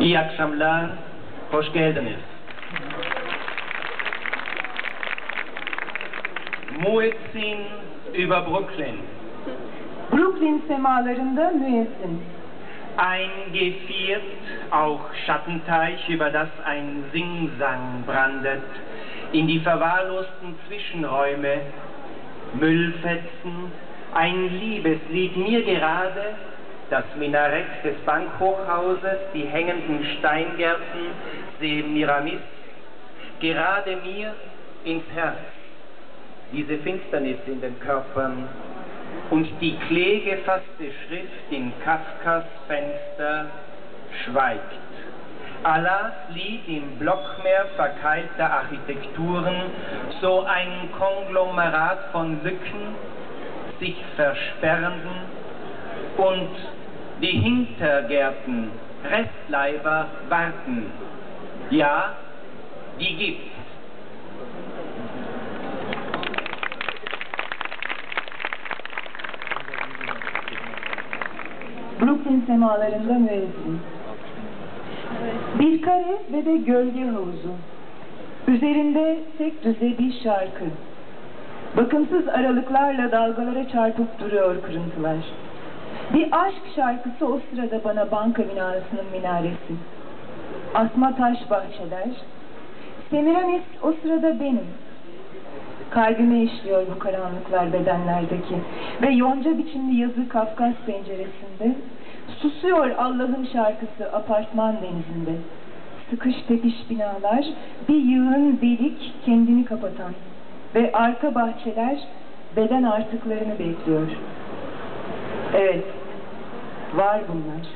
İyi akşamlar, hoş geldiniz. Muezzin über Brooklyn. Brooklyn semalarında müezzin. Ein Geviert, auch Schattenteich, über das ein Singsang brandet, in die verwahrlosten Zwischenräume, Müllfetzen, ein Liebeslied mir gerade, das Minarett des Bankhochhauses, die hängenden Steingärten, Semiramis, gerade mir ins Herz, diese Finsternis in den Körpern und die klägefasste Schrift in Kafkas Fenster schweigt. Allahs Lied im Blockmeer verkeilter Architekturen, so ein Konglomerat von Lücken, sich versperrenden und die Hintergärten, Restleiber warten. Ja, die gibt's. Brooklyn semalarında müezzin. Bir kare ve de gölge havuzu. Üzerinde tek düze bir şarkı. Bakımsız aralıklarla dalgalara çarpıp duruyor kırıntılar. Bir aşk şarkısı o sırada bana banka binasının minaresi. Asma taş bahçeler. Semiramis o sırada benim. Kalbime işliyor bu karanlıklar bedenlerdeki ve yonca biçimli yazı Kafkas penceresinde susuyor Allah'ın şarkısı apartman denizinde. Sıkış tepiş binalar, bir yığın delik kendini kapatan ve arka bahçeler beden artıklarını bekliyor. Evet, Wahlmonat.